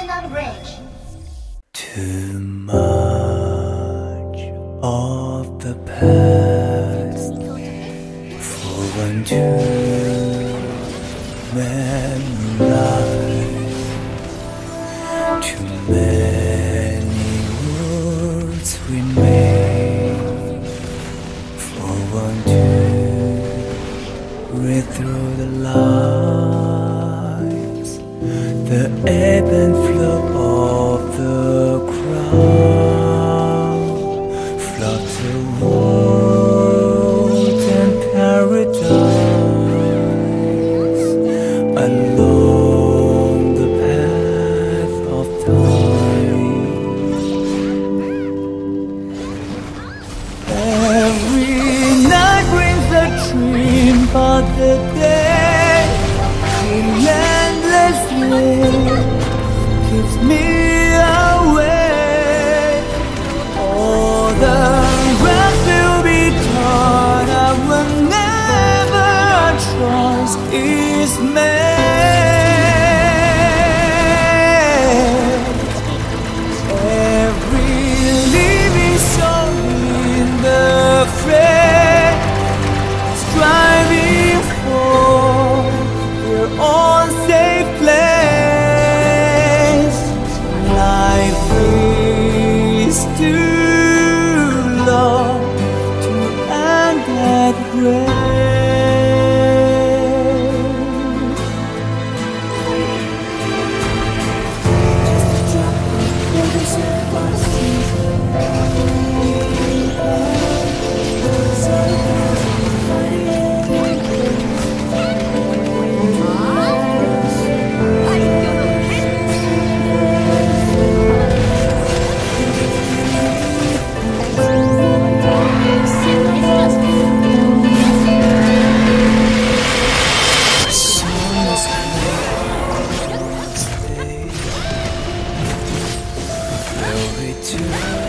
Bridge. Too much of the past for one to memorize. Too many words remain for one to read through the lines. The ebb and